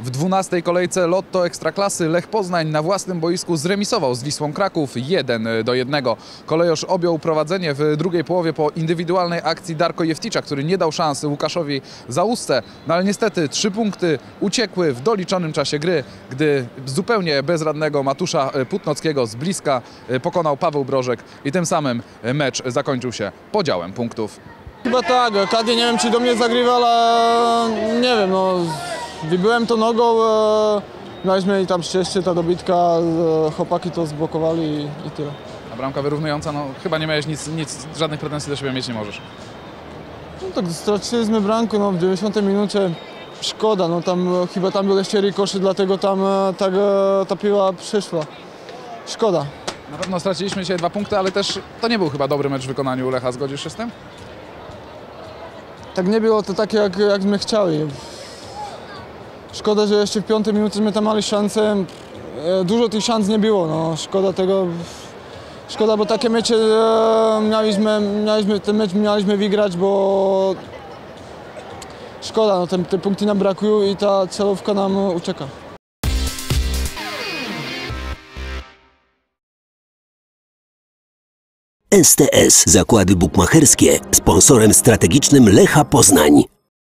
W 12 kolejce Lotto Ekstraklasy Lech Poznań na własnym boisku zremisował z Wisłą Kraków 1 do 1. Kolejorz objął prowadzenie w drugiej połowie po indywidualnej akcji Darko Jewticza, który nie dał szansy Łukaszowi Załusce, no ale niestety trzy punkty uciekły w doliczonym czasie gry, gdy zupełnie bezradnego Matusza Putnockiego z bliska pokonał Paweł Brożek i tym samym mecz zakończył się podziałem punktów. Chyba tak, Kadia nie wiem czy do mnie zagrywa, ale nie wiem, no wybyłem to nogą, e, mieliśmy tam szczęście, ta dobitka, e, chłopaki to zblokowali i, i tyle. A bramka wyrównująca, no chyba nie miałeś nic, nic, żadnych pretensji do siebie mieć nie możesz. No tak straciliśmy bramkę no, w 90 minucie, szkoda, no tam e, chyba tam był jeszcze rikoszy, dlatego tam tak ta piła przeszła. Szkoda. Na pewno straciliśmy dzisiaj dwa punkty, ale też to nie był chyba dobry mecz w wykonaniu Lecha, zgodzisz się z tym? Tak nie było to takie jak, jakśmy chcieli. Szkoda, że jeszcze w piątej minucie my tam mieli szansę. E, Dużo tych szans nie było, no szkoda tego. Szkoda, bo takie mecze e, mieliśmy, mieliśmy, ten mecz mieliśmy wygrać, bo szkoda, no te, te punkty nam brakują i ta celówka nam ucieka. STS Zakłady Bukmacherskie, sponsorem strategicznym Lecha Poznań.